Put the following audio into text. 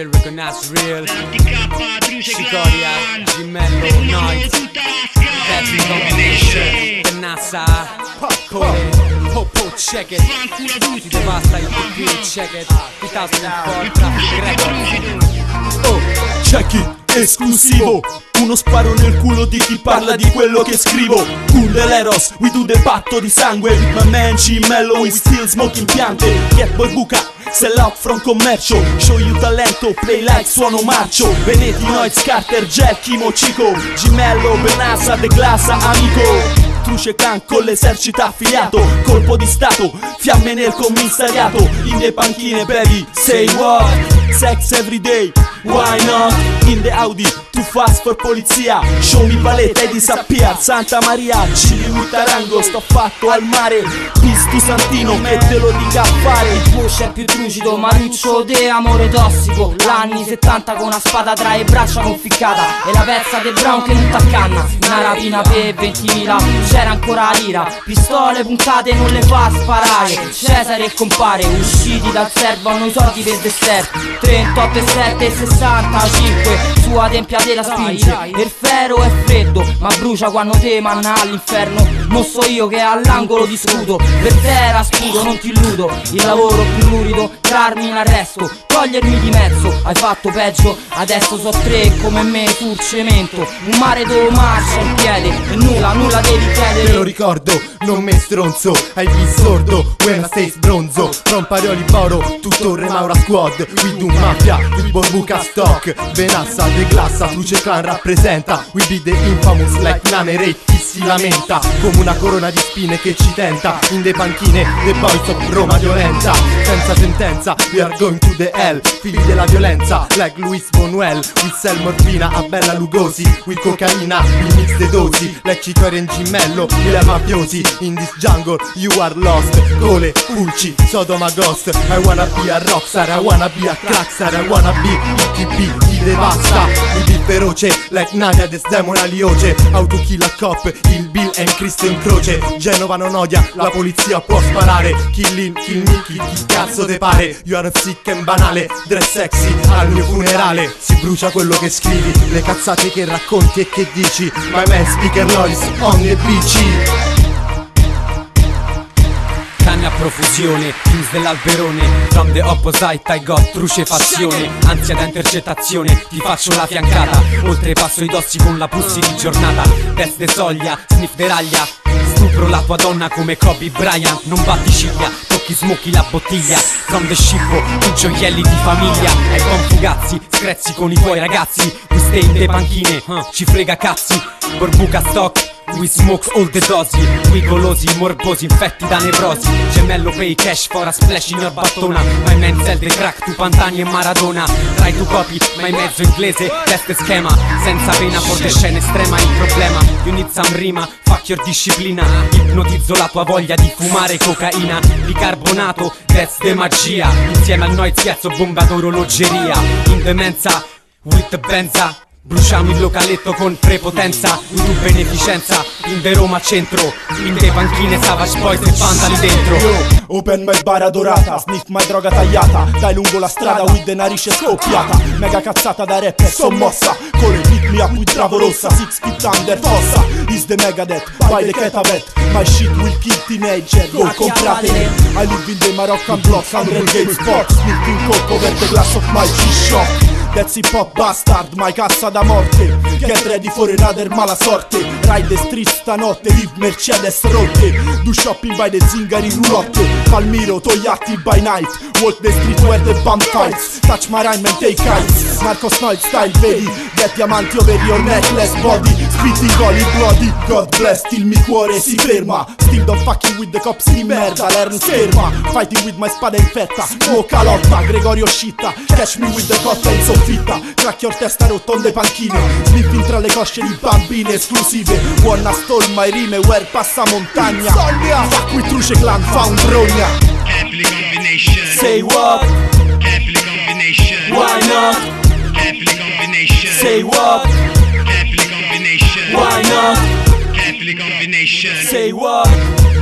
real, recognize real. Cicoria, Gimello, Noise Deadly Combination. Cannassa, Cole, Popo, check it Ti devasta il PP, check it 2004, Traffic Records Oh, check it, esclusivo. Uno sparo nel culo di chi parla di quello che scrivo. Kundeleros, we do the patto di sangue. My man Cimello, we still smoking piante. Get boy buca, sell out from commercio Show you talento, play like suono marcio Veneti, Noiz, Carter, Jack, Kimo, Chico Gimello, Benassa, De Glassa, amico Truce Clan con l'esercito affiliato Colpo di stato, fiamme nel commissariato In le panchine baby, say what? Sex everyday, why not? In the Audi, fast for polizia. Show me paletta e disappear Santa Maria, Cili Tarango Sto fatto al mare. Pistu Santino che te lo dica a fare. Il push è più trucido Maruccio de amore tossico. L'anni 70 con una spada tra le braccia conficcata. E la pezza de Brown che non t'accanna Una rapina per 20.000 C'era ancora lira. Pistole puntate non le fa sparare. Cesare e compare Usciti dal servo hanno i soldi per dessert 38 e 7 e 65 Sua tempia te la spinge. Il ferro è freddo ma brucia quando te manna all'inferno. Non so io che all'angolo di scudo. Per terra scudo non ti illudo. Il lavoro più lurido Trarmi in arresto. Togliermi di mezzo Hai fatto peggio. Adesso so tre come me sul cemento Un mare dove marcia in piede E nulla, nulla devi chiedere. Te lo ricordo, non me stronzo. Hai visto sordo, when I stay sbronzo. From Parioli Boro, tutto re Maura Squad. We do mafia, il borbuca stock. Benassa, de glassa, Truce Clan rappresenta. We be the infamous like Nane Rate Chi si lamenta, come una corona di spine che ci tenta. In de panchine, the boys of Roma violenta. Senza sentenza, we are going to the hell. Figli della violenza, like Luis Bonuel. We sell morfina a Bella Lugosi. We cocaina, we mix the dosi. Like Citori e Gimello, we le mafiosi. In this jungle, you are lost. Cole, Pulci, Sodoma Ghost. I wanna be a rockstar, I wanna be a crackstar I wanna be ITP, ti devasta We be feroce, like Nadia Desdemona Lioce Autokill a cop, il Bill e Cristo in croce. Genova non odia, la polizia può sparare. Kill in, kill me, chi, chi cazzo te pare? You are sick and banale, dress sexy Al mio funerale. Si brucia quello che scrivi Le cazzate che racconti e che dici. My man speaker noise on the bici Canne a profusione, kings dell'alberone From the opposite I got trucefazione Ansia da intercettazione, ti faccio la fiancata Oltrepasso i dossi con la pussi di giornata Test de soglia, sniff de raglia Stupro la tua donna come Kobe Bryant Non batti ciglia, tocchi smocchi la bottiglia From the scippo, tu gioielli di famiglia Ai buon fugazzi, screzzi con i tuoi ragazzi We stay in de panchine, ci frega cazzi Borbuca stock We smoke all the dosi We golosi, morbosi, infetti da nevrosi. Gemello pay cash for a splash in your battona. My man sell the crack, tu Pantani e Maradona. Try to copy, ma in mezzo inglese. Test schema, senza pena for the scena estrema Il problema, you need some rima Fuck your disciplina. Ipnotizzo la tua voglia di fumare cocaina. Bicarbonato, that's the magia. Insieme al noi schiazzo bomba d'orologeria. In demenza, with the benza Bruciamo il localetto con prepotenza Tu beneficenza. In de Roma centro In de panchine Savage Boys e vandali dentro. Yo, open my bar adorata Sniff my droga tagliata. Dai lungo la strada with the narice scoppiata. Mega cazzata da rapper sommossa Con il pick me up with bravo rossa Six feet under fossa. Is the Megadeth By the Ketavet My shit will kill teenager Go compratene I live in the Moroccan block 100 game spot Sniffing coke over the glass of my G-Shock That's hip hop bastard, my cassa da morte. Get ready for another mala sorte. Ride the street stanotte, live Mercedes rotte. Do shopping by the zingari roulotte Palmiro, Toyati by night. Walk the street where the bump fights. Touch my rhyme and take heights Marco Snoid style vedi. Get diamanti over your necklace body. Spitting goli bloody. God bless, till mi cuore si ferma. Still don't fucking with the cops di merda. Learn ferma Fighting with my spada infetta Smoke lotta, Gregorio scitta. Catch me with the cotta in soffitta Crack testa rotonde panchine Sniffing tra le cosce di bambine esclusive Wanna stole my rime where passa montagna Fuck with Truce Clan, found rogna Happily combination. Say what? Happily combination. Why not? Happily combination. Say what? Happily combination. Why not? Happily combination. Say what? Happily combination. Why not? Happily combination. Say what?